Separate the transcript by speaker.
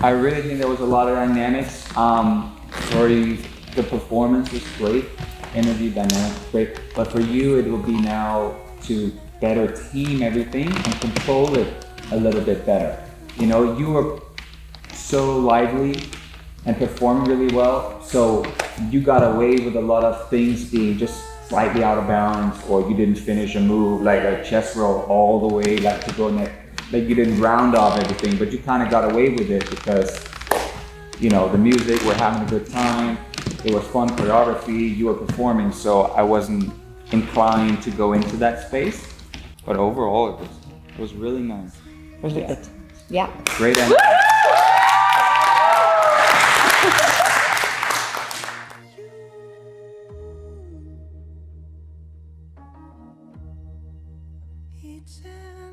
Speaker 1: I really think there was a lot of dynamics. Um, the performance was great, energy dynamics great, but for you it will be now to better team everything and control it a little bit better. You know, you were so lively and performed really well, so you got away with a lot of things being just slightly out of bounds or you didn't finish a move like a chest roll all the way like to go next like you didn't round off everything but you kind of got away with it because you know the music we're having a good time it was fun choreography you were performing so i wasn't inclined to go into that space but overall it was it was really nice
Speaker 2: Really good. Yeah.
Speaker 1: great energy.
Speaker 3: He tells